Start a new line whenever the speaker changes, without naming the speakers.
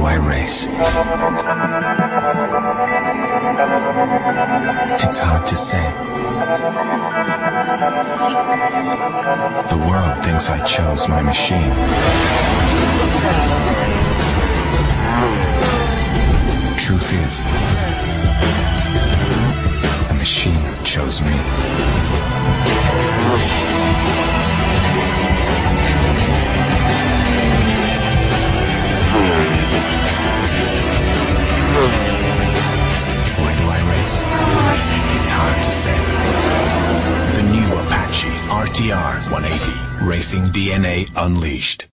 race? It's hard to say. The world thinks I chose my machine. Truth is, the machine chose me. RTR 180, Racing DNA Unleashed.